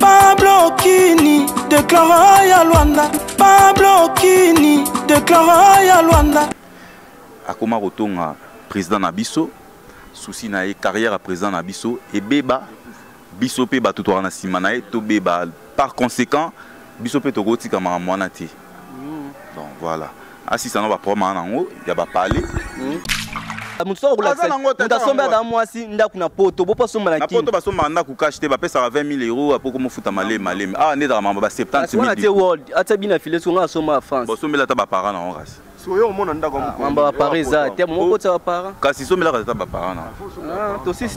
Pablo Kini declara ya Luanda Pablo Kini declara ya Luanda akoma kotonga président na biso souci na ye carrière ya président na biso ebeba biso mpe bato tozalaka na nsima na ye tobeba par conséquent biso mpe tokotika makambo wana te donc voilà asisa na baproblème aa nango ya bapale moto soko kolakisa moto asomba ata mwasi ndako na poto bopo asomba na poto basombaka ndako cash te bapesaka 20 000 euro apoko mofuta malemi malemi awa nde ezalaka mamba ba 70 atie world atia bina file soko ngai asomba ya france bosombela ata baparent na yango kasi mamba bapara eza te moko kotisa bapara kasi somelaka ata bapara na ah, tosisi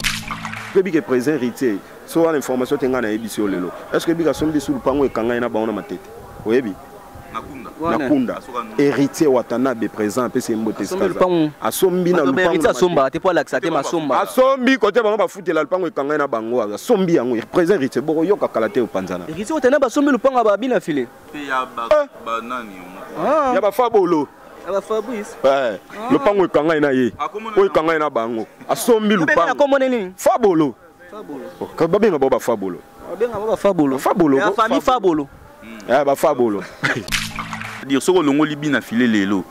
toyebi ke président héritier so wana information te ngai nayebisi yo lelo est ce que bika sombi su lupango ekangai na bango na matete oyebi nakunda héritier watanabe présent apesi ye mbote asombi na lupangoasombaka te mpo alakisa te masomba asombi kote bango bafutela lupango ekangai na bango asombi yango présent héritier bokoyoka kala te opanzana héritier watanabe asombi lupango ya babina file Pe ya ba eh. ba nani yo moko. Ah. Ya ba fabolo. Ya ba fabrice. Eh. Ah. Lopango ekanga ina ye. Oyo ekanga ina bango. Asombi lopango. Pe komona nini? Fabolo. Fabolo. Oh, ba benga ba fabolo. Ba benga ba fabolo. Fabolo. Ya famille fabolo. Ya ba fabolo. Dire soko longoli bina filet lelo.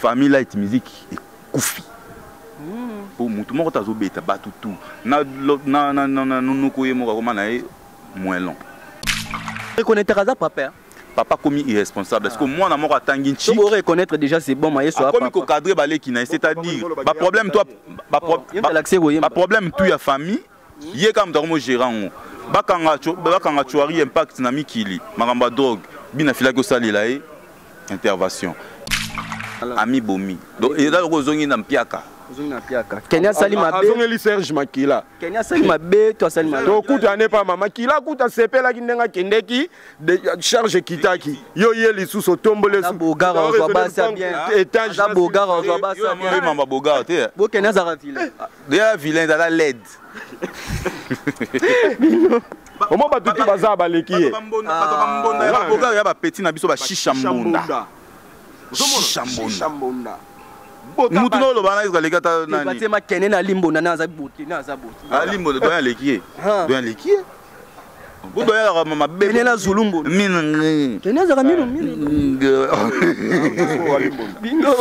Famille light musique ekufi. Hmm. Po mutu moko tazobeta batu tout. Na na na na noko ye moko akoma na ye moellon reconnaître aza papa hein? papa komi irresponsable parce que moi na moko atangi nchi tu pourrais connaître déjà c'est bon mayeso a komi ko cadrer ba leki na c'est-à-dire ba problème toi ba problème ba problème tout ya famille ye kama mutako mo gérant ngo bakanga bakanga chouari impact na mikili makambo ya drogue bina filaki osalela ye intervention ami bomi donc eza loko ozongi na mpiaka ozongi na mpiaka kenya asali mabe azongeli serge makila kenya asali mabe to asali mabe tokuta ne pa mama kila kuta sepelaki ndenge akendeki charge ekitaki yo ye lisusu otombole etajmama bogara te bokenya azaka vilain deya vilain ezala led omo bato tu baza baleki ye baboka ya bapeti na biso bashisha mbunda shisha mbunda mutu na oloba na ezo aleki ata nani makene na limbonda na aza bote na aza bote alimbonda doyen aleki ye doyen aleki ye budo ya ka mama be ne na zulumbo mina ngi ke na zaka mina mina bingo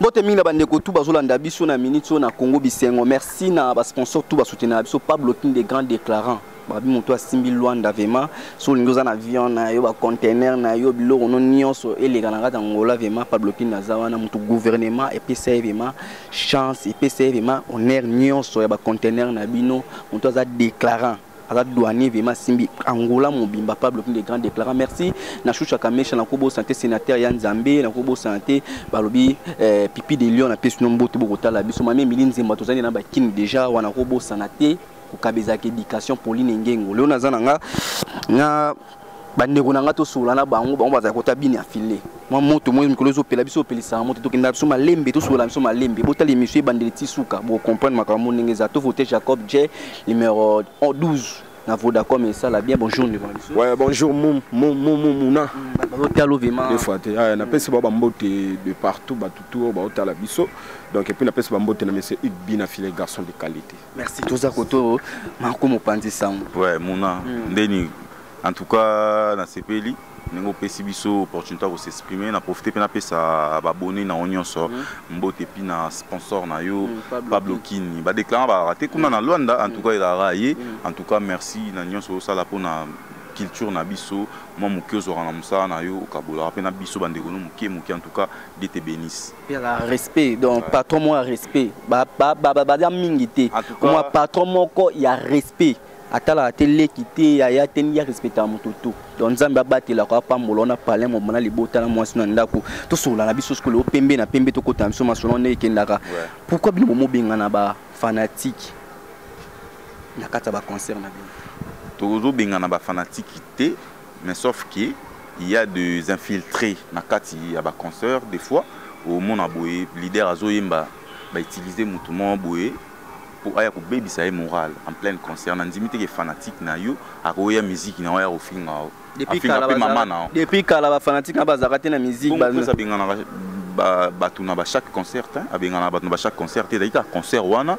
mbote mingi na bandeko tu bazolanda biso na minute oyo na congo bisengo merci na basponsor tu basoutenaka biso pablo king de grand déclarant babi moto asimbi lwanda vema so olingi oza na avion na yo bacontener na yo biloko no nyonso eleka na kati ya ngola vema pablo king aza wana moto gouvernement epesa ye vema chance epesa ye vrema honneur nyonso ya bacontener na bino moto aza déclarant aza douanier vrema asimbi angola mobimba pablo pine de grand déclarant merci na shusha kamesha nakobosana te sénateur ya nzambe nakobosana te balobi eh, pipi de lion napesi no mbote bokotala biso mami emili nzemba tozali na bakini déjà wana kobosana te kokaba ezalaka éducation pauline engengo leo naza na nga na bandeko na ngai tosolola na bango bango bazala kota bini ya file mwa moto moi mikolo ezopela biso opelisaka moto tokendaka biso malembe tosolola biso malembe botala emission ebandeli ti suka bocomprendre makambo ndenge eza to vote jacob j numero 12 na vodacom esala bien bonjour ndeko na biso ouais, bonjour mumuna mm, bazotya lovema deux fois te ah, napesi bao bambote de partout bato tour baotala biso donc epuis napesi bambote na monsieur huguebina file garçon de qualité merci toza koto mako mopanzi sango ouais mona mm. ndeni en tout cas nasepeli ndenge opesi biso opportunité ya kosexprime na profite mpe napesa babone na yo nyonso mm. mbote epi na sponsor na yo mm, pablo kini badeklaraka balaka te kuna na luanda en tout cas elaka ye en tout cas merci na nyonso osala mpona culture na biso mwa moke ozwaka na mosala na yo okabolaka mpe na biso bandeko no moke moke en tout cas dete benisse ezala respect donc patron moko ya respect baza mingi te mwa patron moko ya respect atalaka te leki te yaya te ndenge arespectaka moto to donc nzambe abatelaka apambola ona palin mobima na libota na mwasi na ndako tosolola na biso sikoyo pembe na pembe tokota na biso masolo nde ekendaka pourkui bino bomobengana bafanatike na kati ya baconcert na bino tozobengana bafanatike te mais sauf que il y a des infiltrés na kati ya ba concert des fois au monde a boye leader azo yemba ba utiliser mutu mo boye pour aya ko baby sa moral en plein concert na ndimi te que fanatique na yo akoya musique na ya ofinga o depuis kala ba mama na depuis kala ba fanatique na ba zakate na musique ba za bengana ba ba tuna ba chaque concert hein abengana ba tuna ba chaque concert te daika concert wana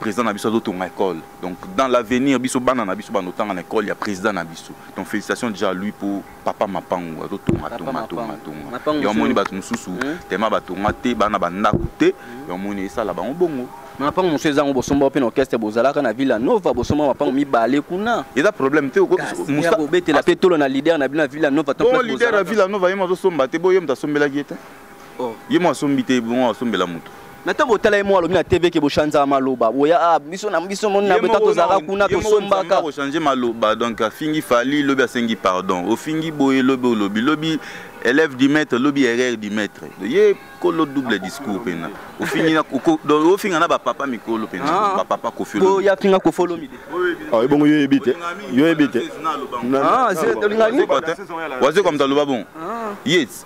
President na biso azo tonga école. Donc dans l'avenir biso bana na biso bando tanga na école ya president na biso. Donc félicitations déjà à lui pour papa Mapangu azo tonga tonga tonga tonga. Yo moni batu mususu hmm? tema ba tonga te bana ba ndaku te. Hmm? Yo moni esala bango bongo. mapango mosusu ezango bosomba ope na orchestre bozalaka na villa nova bosomba mapango mibale kuna eza problème te obetela mpe tolo na leader na bino ya villa nova leader ya villa nova ye mazosomba te boye moto asombelaki ye te oh. ye moko asombi te bongo asombela moto na ntango otala ye moko alobi na tv ke bochanzaka maloba boya a ah, biso na biso moni na beta tozalaka kuna tosombaka kochange maloba donc afingi fali lobi asengi pardon ofingi boye lobi olobi lobi élève du maître lobi erreur du maître ye kolo double discours mpena ofinga na bapapa mikolo mpena ah. bapapa kofiyafinga kofolomi ah, ebongo yo yebi te yo yebi te ah, waze komta loba bon yes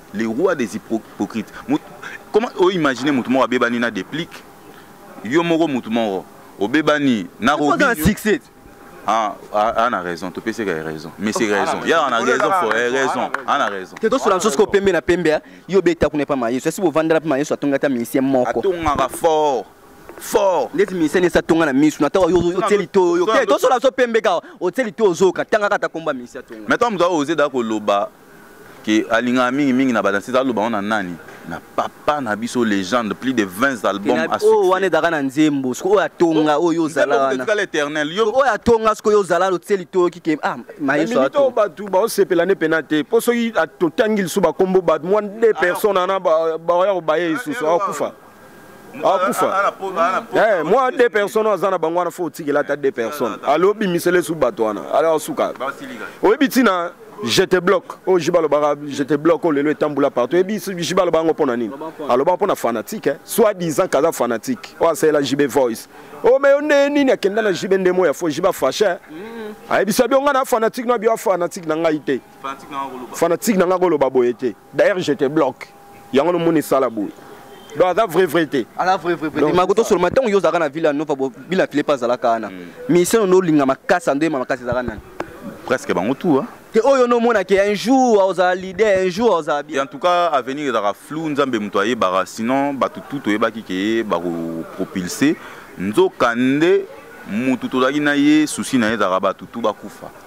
Le roi des hypocrites. Comment oh, imaginer mutu moko abebani na déplic. Yo moko mutu moko obebani na Robinho. succès. Ah, ah, ah, a raison, tu peux dire raison. Mais c'est oh, raison. Il y a raison, faut raison. Ah, a raison. Tu dois sur la chose qu'on peut mettre la pembe. Yo beta qu'on n'est pas maïs. Si vous vendez la maïs, soit on a ta musicien moko. Atonga fort. fort ndeti misene esi atonga na misu nataka otyeli to oyo te tosola so pembe kaka otyeli to ozoka tangaka ata komba misi atonga maintenant moto aoze da koloba que alingaka mingi mingi na badansese aloba wana nani na papa na biso légende plus de 20 albums à succès oyo wana ezalaka na nzembo siko oyo atonga oh, oyo ozala wana kala éternel yo oyo atonga siko oyo ozala lo tseli to ki ke ah mayeso ato to batu ba osepela ne pena te po soki atotangi lisu ba kombo ba mwa deux ah, personnes na ba ba ya ba yesu so akufa akufa eh, mwa de personne aza na bango wana fo otikela ata de personne ale obimisela esu bato wana ale asuka oyebi ntina je te bloque oyo oh, jiba alobaka je te bloque oyo oh, lelo etambula partout oyebi jiba alobaka yango mpo na nini alobaka mpo na fanatique eh? soit disant kaza fanatique oyo oh, asalela jibe voice oyo me yo nde nini akenda na jibe nde moya fo jiba fache eh? ayebisa bio ngai na fanatique na bio afanatique na ngai te fanatique na ngai koloba boye te d'ailleurs je te bloque yango no moni sala boye donc aza vrai vrai te aza vrai vrai te makoto seulement tango yo zaka na ville nova bo bila file pas zala kana hmm. mission no linga makasa ndo ma makasa zaka nani presque bango tout hein te oyo no mona ke un jour ozala leader un jour ozala bien en tout cas avenir ezaka flou nzambe moto ayebaka sinon bato tout toyebaki ke bako propulser nzoka nde motu tozalaki na ye susi na ye ezalaka bato tu bakufa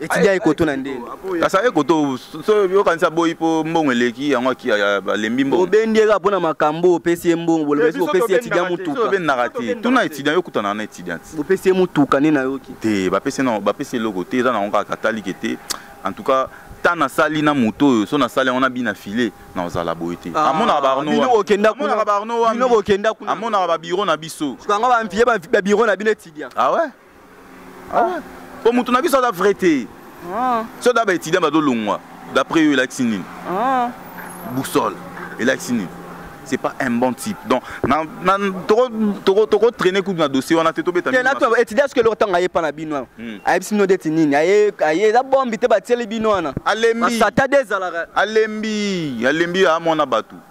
etinda ye kotuna nde kasa ye koto so yokanisi aboyi mpo mbongo eleki yango aki balembi mbongo obendi ye kaka mpo na makambo oyo opesi ye mbongo bolobesi opesi ye étudiant motuka obendaka te tuna étudiant yo kutana na étudiant opesi ye motuka nde nayoki te bapesi na bapesi eloko te eza nango kaka atalike te en tout cas ta nasali na moto oyo so nasali yango na bina file na ozala boye te ah, amonaka baarnoamonaka babiro na biso ye babiro na bino étudiant ah ouais ah. po moto na biso aza vrai te ah. so da baétudiant bazolongwa d'après yo elakisi nini ah. boussole elakisi nini c'est pas un bon type donc tokotraine kutu na dossier wana te tobetaetidi aske eloko ntango aye mpa na bino wana hmm. ayebisi bino deti nini aye eza bombi te batieli bino wana alembi alembi alembi amona bato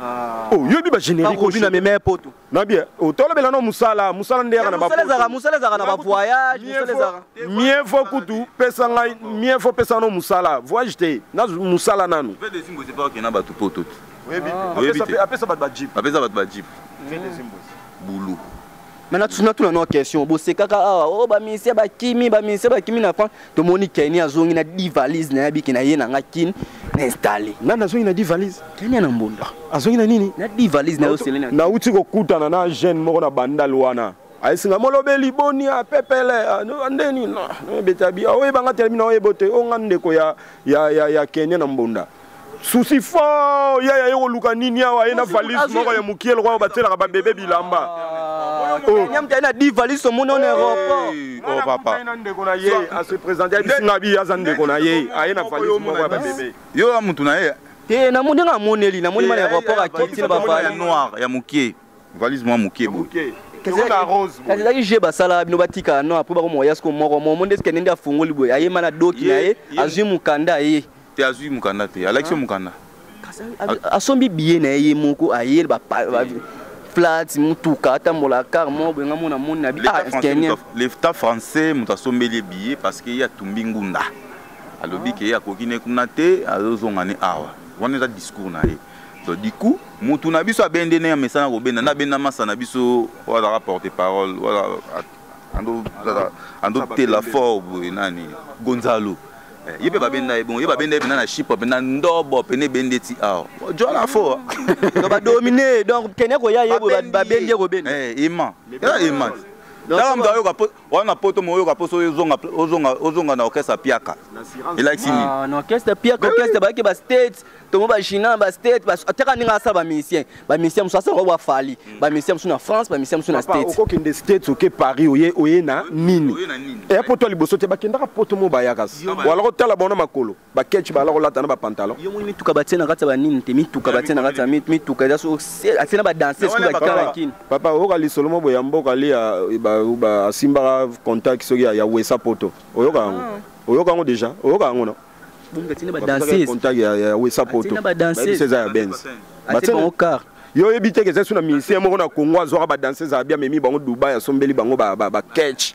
Ah. Oh, yo bi ba générique ko bina meme poto. Na bien, o oh, tolo bela no musala, musala nde yaka na ba. Musala zaka, musala zaka na ba voyage, musala zaka. Mieux vaut kutu pesa ngai, mieux vaut pesa no musala. Voyage te, na musala nanu. Pe des simbo c'est pas que na ba tu poto. Oui, bi. Apesa apesa ba jeep. Apesa ba ba jeep. Pe des simbo. Boulot. Maintenant, tu n'as tout la question. Bon, c'est caca, oh, bah, ministère, bah, kimi, bah, ministère, bah, kimi, n'a pas. tomoni keni azongi na di valise na ye abiki na ye na nga kin na installe nani azongi na di valise keni na mbunda azongi na nini na di valise na yo selena nauti kokutana na jeune moko na bandal wana ayesinga molobeli boni a pepele ah, ah, nde nini ah, betabi oyebanga telemi na oyebo te onga ndeko ya, ya, ya, ya keni na mbunda susi fort yaya ye koluka nini awa ye na valise moko ya mokie lokola batielaka babebe bilamba ah, oh. nyamta ye na di valise omoni ona aéroport oh, papa asepresentebisinabi aza ndeko na ye aye na valise moko ya babebe yo ya motu na ye te namoni nga amoneli namoni ma na aéroport akiti na bavale noir ya mokie valise mwa moke boye kasi ezalaki jeu basalaka bino batikala no apres bakomoya siko moko momo nde sikende nde afungoli boye ayema na doki na ye azwi mokanda aye te azwi mokanda te alakisi yo mokanda asombi biye na ye ye moko aye plate motuka atambola kar moko boye nga mona moni na biletat français moto asombeli ye biye parce que ye atumbi ngunda alobi ke ye akoki ne kuna te azozonga ne awa wana eza discours na ye donc du coup mutu na biso abende ndenge amesana kobenda nde abenda masa na biso oyo azalaka porte parole andotela fort boye nani gonzalo eh, ye mpe babenda ye bongo ye babenda ye mpena na chypre mpena ndobo mpena ebende ti awa ah, jona fo ah. badomine donc kende koya ye babendi ye kobenda eh, ema ema kaka moto ayoka wana poto moyoka poso ozonga ozonga ozonga na orchestre piaka elakisi nini ah, na orchestre piaka orchestre bayaki ba state tomo ba jina ba state ba ataka ninga asala ba musicien ba musicien musu asala ba fali hmm. ba musicien musu na France ba musicien musu na state oko kende state oke Paris oye oye na nini e poto liboso te bakendaka poto mo bayaka wala kotala bona makolo ba ketch ba lako lata na ba pantalon yo moni mituka ba tsena kata ba nini te mituka ba tsena kata mituka ya so atsena ba danser sous ba kitana kin papa oyoka lisolo mo boya mboka li ya ba ba simba contact soki ya wesa poto oyoka yango ah. oyoka yango déjà oyoka yango non bonga tsena ba danser contact ya ya wesa poto ba danser eza ya benz ba tsena au car yo oyebi te ke eza sous na musicien moko na Congo azwaka ba danser za bia memi bango Dubai asombeli bango ba ba, ba catch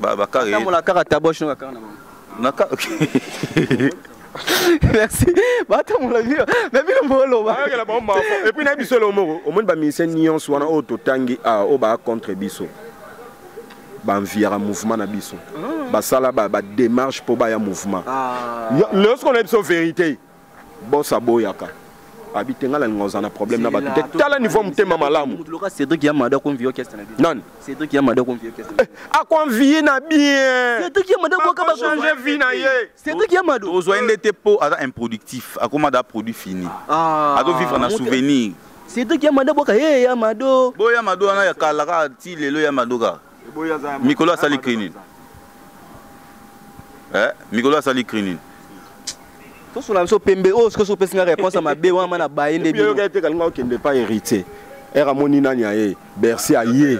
ba ba kaka kaka mola kaka taboche no kaka na bango na ka merci batamola bino me bino molobaayokela bango mafo epuis na biso eloo moko omoni baministre nyonso wana oyo totangi awa oyo baa contre biso banviaka mouvement na biso ah. basala badémarche mpo baya mouvement ah. leo soko na biso vérité boss aboyaka abi te nga nalinga ozala na problème na bato te tala niveau motema malamu nani akoinvie na bienchanger vie na ye ozwa ye nde te mpo aza improductif akoma da produit fini ah, azo vivre na souvenir cedrik ya mado bwaka ye ya mado boya mado wana ya kala kaka ti lelo ya mado kaka mikolo asali cri nini eh, mikolo asali cri nini tosuna biso pembe oyo sikoyo sopesi nga réponse ya mabe wana mana baye nde biyoka ete kalinga okende pa héritier ere amoni nani aye bercy aye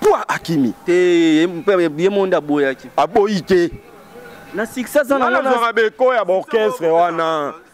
poi akimi te ye mo nde aboyaki aboyi te na succès azanazwaka beko ya baorchestre wana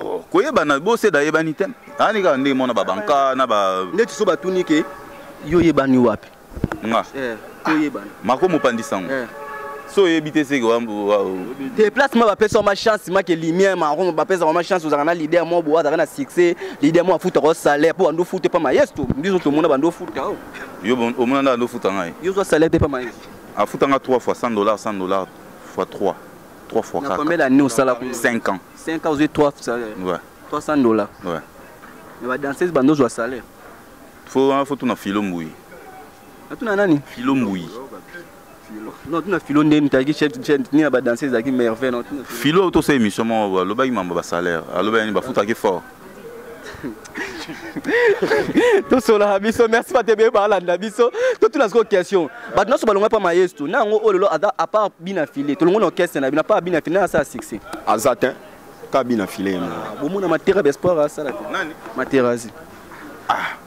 Oh, koyebana bose dayebani te ani kaka ndenge mona babanka na ba ndeti so batuni ke yo oyebani wapi nga eh, oyebana ah, mako mopandi sango eh. so oyebi te seke déplacement bapesa wama chance make lumière mako bapesa wama chance ozalaka na leader moko boye azalaka na succès leader moko afutaka o salaire mpo bando ofute mpa mayesto biso tomona bando ofuta oh. yo omona nde bando ofuta ngai yo ozwa salaire te mpa mayesto afutanga 3 fois 100 dollars 100 dollars fois 3 3 fois 4 combien d'années osala 5 ans 5 ans ozwi 3 salaire ouais. 300 dollars ouais. mais badanseuse bando ozwa salaire fo wana fo tuna filo mbuyi atuna nani filo mbuyi non tuna filo nde mitaki chef nini ya badanse ezalaki merveille filo tosa émission moko alobaki mambo basalaire alobaki nini bafutaki fort tosolaka biso merci bato ebele balanda biso totuna sikoyo question bato nyonso balonga mpa maestro na yango oyo lelo aza apart bina file tolongo na orchestre na bino apart bina file nani asala succès aza te ka bina file ye ah, bomona materabe espoir asala te materazi ah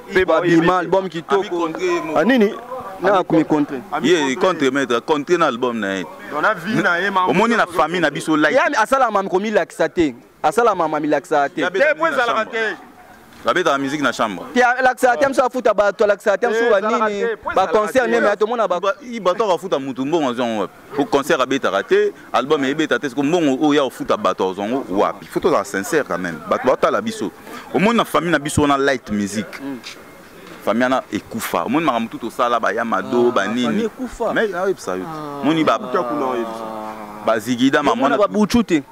pe ba bima album kitoko ah, nini na ko contre ye contre maître contre na album na ye na vie na ye ma omoni na famille na biso like ya asala mama ko milakisa te asala mama milakisa te te po ezalaka te babetaka musique na chambre te alakisaka te mosusu afuta bato alakisaka te mosusu banini baconcert neme ya tomona bato akafuta motu mbongo azwango wapi po concert abetaka te album ebeta te siko mbongo oyo ya kofuta bato azwa yango wapi fo tozala sincère quand même bato batala biso omoni na famille na biso wana light musique mm. famille wana ekufa omoni makambo tu tosala baya mado ah, banini mais nayebisa yo ah. moni bazigida mamwana babuchu te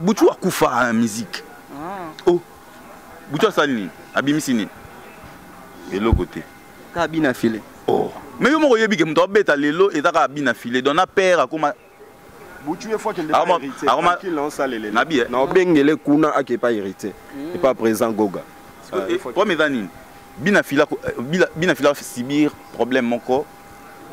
buchu akufa na musique ah. o oh. buchu asali nini abimisi nini eloko te kaka bina file oh. mais yo moko oyebi ke moto abeta lelo eza kaka bina file donc na père akoma nabiye na obengele kuna ake epa héritier hmm. epa président goga eh, problème eza nini bina fila eh, bina fila subir problème moko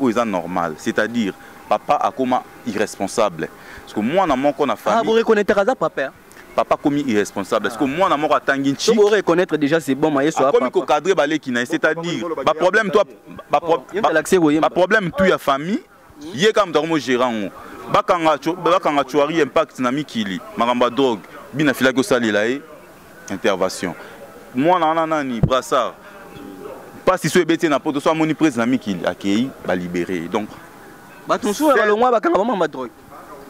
oyo eza normal c'est à dire papa akoma irresponsable parce que mwana moko na famille ah, boreconnaître aza papa papa akomi irresponsable sikoyo ah. mwana moko atangi nci bo reconnaître déjà c'est bon maye so akomi ko cadrer baleki na ye c'est à dire ba problème toi ba problème tout ya famille ye kaka moto akomi ogérant ngo bakanga bakanga chuari impact na mikili makambo ya drogue bina filaki osalela ye intervention mwana wana nani brassard mpasi so ebeti na poto so amoni prise na mikili akei balibere donc bato mosusu balongwa bakanga bamama drogue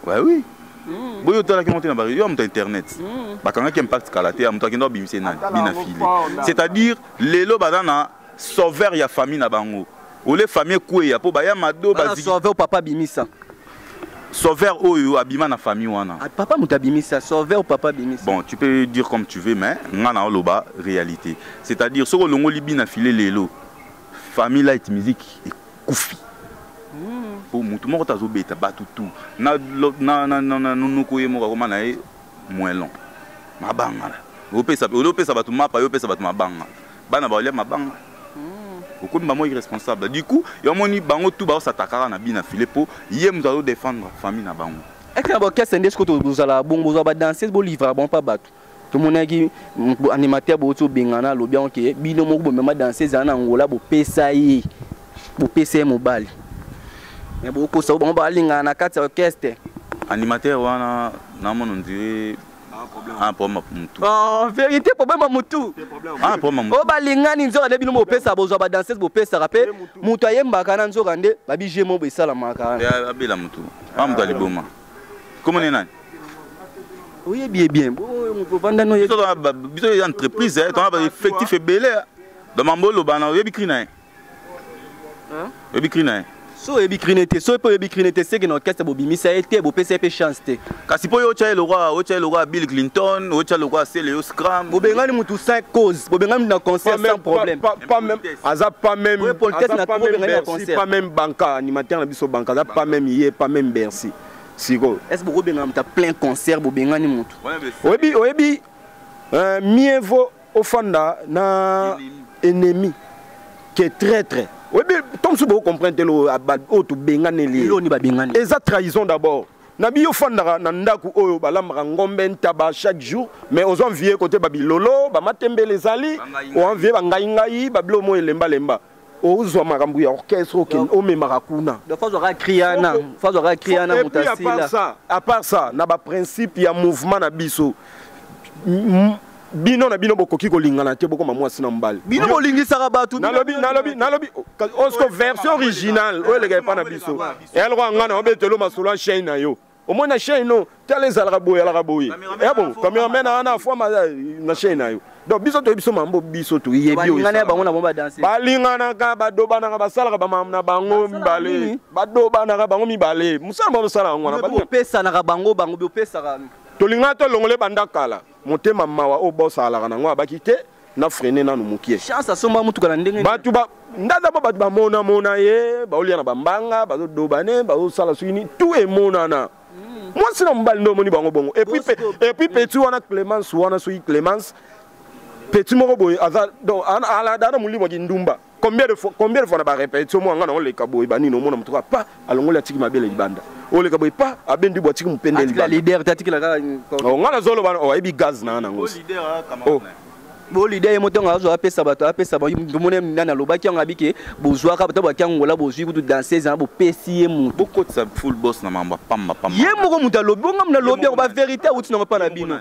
Bah oui. Mm. boyo otalaki yango te na bareyo ya moto ya internet mm. bakangaki impact kala te ya moto akenda obimisa ye nani bina file c'est à dire lelo baza na sauveur ya famille na bango ole famille ekweya mpo baya mado basauveur papa bimisa sauveur oyo abima na famille wana ah, papa moto abimisa sauveur papa abimisa bon tu peux dire comme tu veux mais nga na oloba réalité c'est à dire soki olongoli bina file lelo famille light musique ekufi mpo hmm. motu moko te azobeta bato tu na noko ye moko akoma na ye moelon mabangala olopesa bato mapa yo opesa bato mabanga bana baolia mabanga hmm. okomi bango irresponsable du coup yamoni bango tu baosatakaka na bina file mpo ye moto azodefendre famille na bango eke na baorchestre nde soki tozala bongo bozwa badanseuse bolivra bango mpa bato tomonaki animateur bouti obengana alobi yango ke bino moko bomema danse ezala na ngola bopesa ye bopesa ye mobali me bokosa bango balingana na kati ya orchestre animateur wana namona ondire ah, problème mutu oh, vérité problème ya mutu ah, oyo balingani nzoka nde bino bopesa bozwa badanseuse bopesaka mpe moto ayembaka na nzoka nde babije mo esalamaka abela motu pa moto aliboma Comment est nani? oyebi ye bien moto ovanda no biso eza entreprise eh, tona baeffectif ebele eh. donc mambo olobana oyebi kri na ye oyebi kri na ye so oyebi krine te soki mpe oyebi krine te seke na orchestre bobimisa ye te bopesa ye mpe chance te kasi mpo yo otya ye lokola otya ye lokola bill clinton otya lokola seleo scram bobengani motu 5 cause bobengani motu na concert sans problème aza pas même Oui, politesse aza na pas trouve même ngai na Bercy, concert. pas même banca animateur na biso banca aza pas même ye pas même Bercy sikoyo est ce que bokobengana moto ya plein concert bobengani moto Wana bes- oyebi oyebi euh, mieux vaut ofanda na ennemi que traître oyebi to mosusu boko comprendre te lo oyo tobengani lelo ye oni babengani eza trahison d'abord na biyo fandaka na ndaku oyo balambaka ngombe ntaba chaque jour mais ozo envie kote babilolo bamatembele ezali oenvie bangaingai babilo mo elembalemba ozwa makambo ya orchestre omemaka kuna apart ça na baprincipe ya mouvement na biso bino na bino bokoki kolingana te bokoma mwasi na mobali bino bolingisaka bato nalobi nalobi nalobi osko version originale oyo eleka epa na biso eloko anga na obetelo masolo ya chaine na yo omoi na chaine no tala ezalaka boye alaka boye ebo eh cameraman wana afwama na chaine na yo donc biso toyebi biso mambo biso toyebibalinganaka badobanaka basalaka bamama na bango mibale badobanaka bango mibale mosala basalaka yango wana tolinga tolongole banda kala motema mawa oyo boss alaka nango abaki te na freine nanu mukie chance asomba mutuka na ndenge batu ba ndaza ba batu bamona mona ye baolia na bambanga bazodobane bazosala soki nini tout emonana hmm. mwasi na mobali nde omoni bango bongo epuis petit wana clemence wana soki clemence petit moko boye aza donc alada na molimo ya kindumba combien de fois combien de fois na ba répétition moi nga na oleka boye ba nini omona mutuka pa alongoli atiki mabele libanda oleka boye pa abendi bwa atiki mupende libanda leader tatiki la oh nga na zolo ba oh ebi gaz na nango leader ah, camarade oh. bo leader ye moto yango azwa apesa bato apesa tomoni nani alobaki yango abi ke bozwaka bato baki angola bozwi kutu danseuse yango bopesi ye moto bokotisa full boss na mambo ya pamba pamba ye moko moto alobi bonga mona lobi yango bavérité awuti nango mpa na bino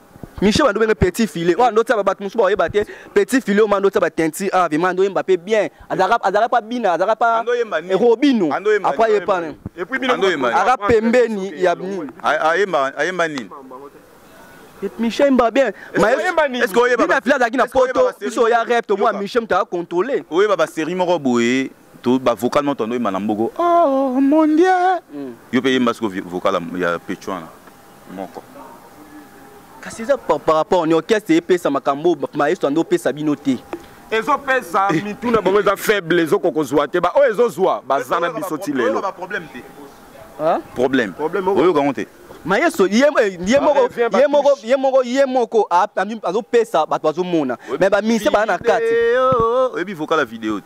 Michel bando benge petit filet wana ndotia ba bato mosusu bakoyeba te petit filet omana ndotia ba tenti ah vraiment ando yemba pe bien azalaka azalaka pa bina azalaka pa robino apa ye pa aka pembeni ya ayemba ayemba nini Michel yemba bien est-ce que oyeba bina filet azalaki na poto biso ya rep to mwa Michel mutaka contrôler oyeba ba série moko boye to ba vocal no tondo imana mbogo oh mon dieu mm. yo pe yemba siko vocal ya pechuana moko kasi eza par rapport ni orchestre epesa makambo maestro ando opesa bino te ezopesa eh. mitu na bango eza faible ezokoka kozwa te baoyo ezozwa baza na biso ti lelo problème oyoka yango te mayeso ye eh, moko ye moko ye moko ye moko azopesa bato bazomona me bamisie baa na kati oyebi voka la video te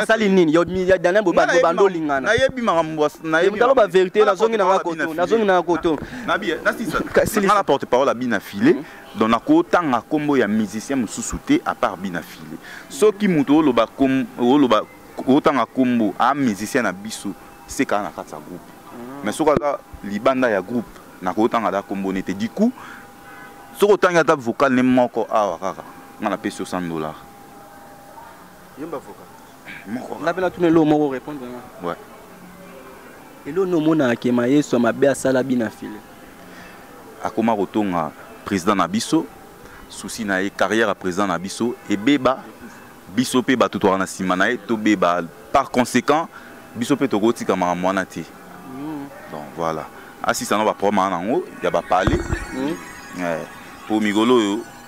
asali nini ya daniel bobando olingana nayebi makambo nayebitaloba verité nazongi nanga koto nazongi nanga koto nasisala porte parole abina file mhm. donc nakotanga nkombo ya musicien mosusu te apart bina file soki moto oloba otanga nkombo a musicien na biso se kaka na kati ya groupe mhm. mais soki aza libanda ya groupe nakotanga ata nkombo nete du coup soki otangi ata vocal ne moko awa kaka nga napesi yo 100 dollars Yemba vocal. Moko. Nga pe na tuna eloko moko répondre nga. Ouais. Eloko no mona ke ma Yesu mabe asala bi na file. Akoma kotonga président na biso. Souci na ye carrière ya président na biso ebeba. Biso pe bato toka na sima na ye tobeba. Par conséquent, biso pe tokotika makambo wana te. Mm. Donc voilà. Asisa na ba problème na ngo ya ba palais. Mm. Eh, po mikolo oyo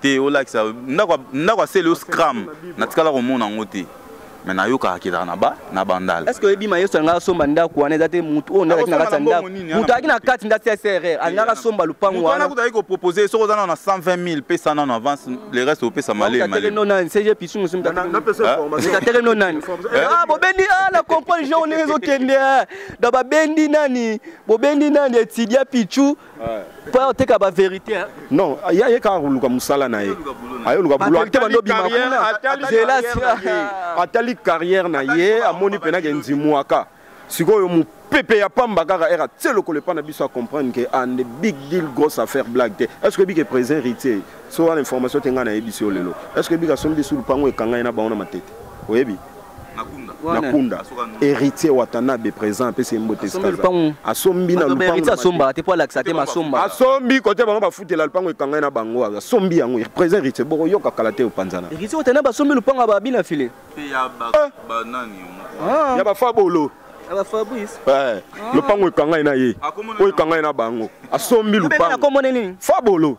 te olakisa ndako ndako ya sele yo scram natikala komona yango te me nayokaka kelaka na ba na bandala est ce que oyebi ma yesu alingaka asomba ndako wana eza te motu oyo ndakaki na kati ya ndako moto ayaki na kati ndati ya crr alingaka asomba lopango wana kutaki kopropose soki oza nano na 120 000 pesa nano avance le reste opesa malemetatelo nani cg pisu mosu mtatelo nani bobendi na comprendre genre ndenge ezokende donc babendi nani bobendi nani etidia pichu mpo ya oteka ba verité hein? non ya ye kaka koluka mosala na ye aye oluka bulo ate bando bimaatali carrière na ye amoni mpena ke nzimuaka sikoyo mopepe ya pamba kaka era tie lokolo epa na biso acomprendre ke ande ah, big deal grosse affaire blague te est ce que bike président héritier so wana information te ngai nayebisi yo lelo est ce que bika sombi bisu lupango ekangai na bango na matete oyebi nakunda héritier watanabe présent apesi ye mbote asombi na lupango asombaka te mpo alakisa te masomba asombi kote bango bafutela lupango ekangai na bango asombi yango présent héritier bokoyoka kala te opanzana héritier watanabe asombi lupango ya babina file ya bafabolo lopango ekangai na ye oyo ekangai na bango asombi lupango fabolo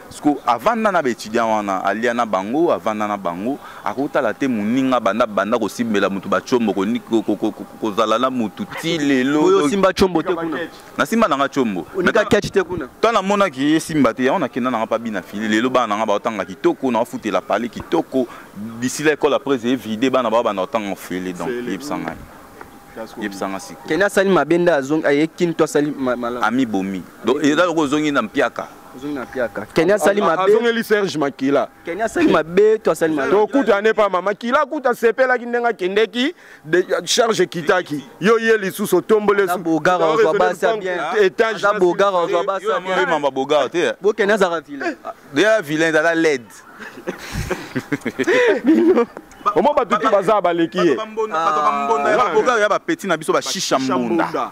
siko avanda na baetudiant wana alia na bango avanda na bango akotala te moninga banda banda kosimbela motu bacombo kozala na motu ti lelosimba combo te kuna nasimba nanga combo omekakeci te kuna ntango namonaki ye simba te yango nakenda nanga pabi na fili lelo bana nanga baotanga kitoko naofutela pale kitoko disila ekole apres evide bana bao banda otanga ofele donc yebisa ngai yebisa nga siko kende asali mabe nde ayeki nto asali malamu amibomi donc eza loko ozongi na mpiaka ozongi na piaka keni asali mabe azongeli serge makila keni asali mabe to asali mabe tokuta ne pa mama kila kuta asepelaki ndenge akendeki charge ekitaki yo ye lisusu otomboli mama bogara te bokeni azaka vilain eh. deya vilain ezala led omo bato te baza baleki ye bato bambonda ya baboga ya bapeti na biso bashisha mbunda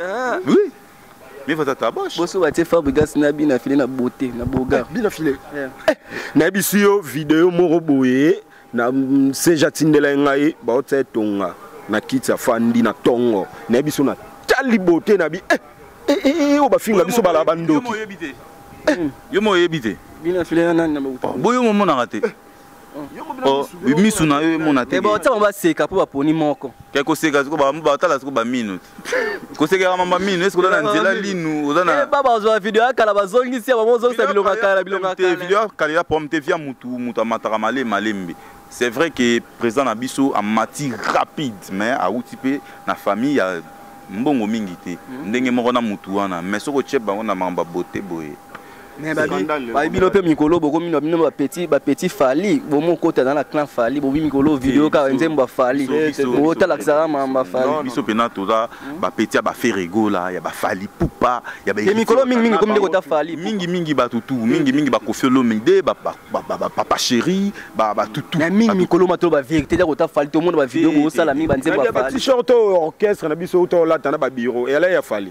Ah. Oui. Mais va ta boche. Bosso va te faire brigas na bina filet na beauté na boga. Eh, bina filet. Eh. Na bisu yo vidéo moro boye na mm, seja tindela ngai ba otse tonga na kitsa fandi na tongo. Na bisu na tali beauté na bi. Eh eh eh, eh oyo bafinga biso bala bandoki. Yo mo yebi te. Yo mo yebi te. Bina filet na nani na bogo. Boyo mo monaka te. Oh, misu na yo emona te baotia bango baseka mpo baponi moko ya koseka batala siko bamino koseka ya mama mino esikola na nzela linu oza na eh, ba bazwa video ya kala bazongisi ya bango ozongisa biloko ya kala biloko ya kala video ya kala ya pomme te via mutu mutu amataka male malembe c'est vrai que président na biso amati rapide mais awuti mpe na famille ya mbongo mingi te hmm. ndenge moko na mutu wana mais soki otie bango na makambo ya bote boye mais babi bino pe mikolo bokomi na bino ba petit ba petit fali bomo kota na clan fali bobi mikolo video ka nzembo fali bota la kisara mamba fali biso pena toza ba petit ya ba ferregola ya ba fali pupa ya ba mikolo mingi mingi komi kota fali mingi mingi ba tutu mingi mingi ba kofiolo minde ba ba papa chéri ba ba tutu mais mingi mikolo mato ba vérité ya kota fali to monde ba video ko sala mi ba nzembo fali ba t-shirt orchestre na biso to lata na ba bureau et là ya fali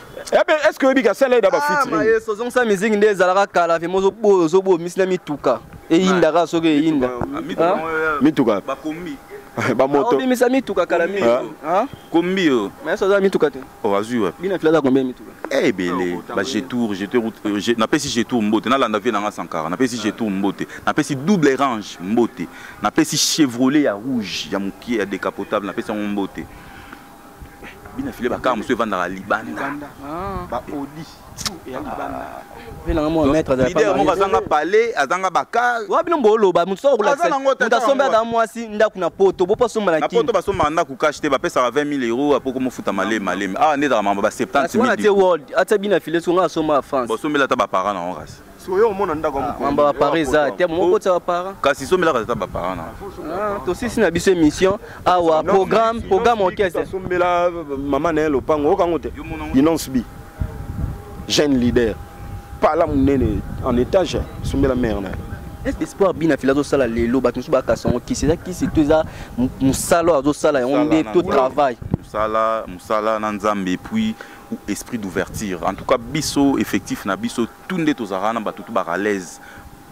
ebe eh est ce que oyebi kasala ye na bafitmayeso ah, ozongisa miziki nde ezalaka kala vraimen ozoboyo ozoboyo misi na mituka eyindaka soki eyinda mituka bamoto obimisa mituka kala mingi kombi yo mais oza mituka te oh, azwi wapi bino filaza combien mituka eh, ebele ba jetour jetour euh, napesi jetour mbote nalanda vie nanga sankara napesi ah. jetour mbote napesi double range mbote napesi chevrolet ya rouge ya mokie ya décapotable napesi yango mbote bina file bakanga mosusu evandaka libanda ah. baodi ya libanda ah. moko azanga pale azanga baka wa bino booloba moto soki okolakisaamoto asombi ata mwasi ndako na poto bopo asomba na poto basombaka ndako kashe te bapesaka 20 000 euro apoko mofuta malemi malemi awa ah, nde ezaka mambo ba 70 atia bina file soki nga asomba ya france bosombeli ata baparent na yango kasi mamba bapara eza te mokotisa bapara kasi sombelaka ata bapara na ah, tosisi na biso émission awa programme programme orchestre sombela mama na ye lopango okango te inonce bi jeune leader pala monene en étage sombela mare na ye est espoir bina fila azosala lelo bato mosusu bakasa yango kisi eza kisi to eza mosala oyo azosala yango nde to travail mosala mosala na nzambe epuis esprit d'ouverture en tout cas biso effectif na biso tout nde tozalaka na batu tout ba ralez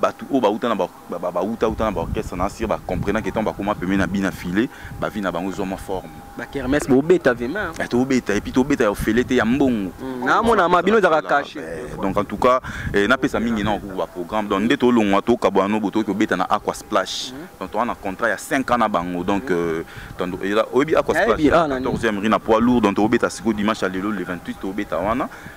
batu oyo bauta na bauta uta na ba orchestre na sir ba comprena que tant bakoma pembe na bina filet ba vie na bango ezwa mwa forme ba kermes bo beta vraiment eh to beta et puis to beta ya ofele te ya mbongo mm, na mona ma bino zaka caché eh, donc en tout cas eh, na pesa mingi na ko ba programme donc ndeto longwa to kabwa no boto ko beta na aqua splash mm. donc on a contrat ya 5 ans na bango donc mm. euh, tant et là oyebi aqua eh, splash 14e rina poids lourd donc to beta siko dimanche à lelo le 28 to beta wana